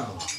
Now.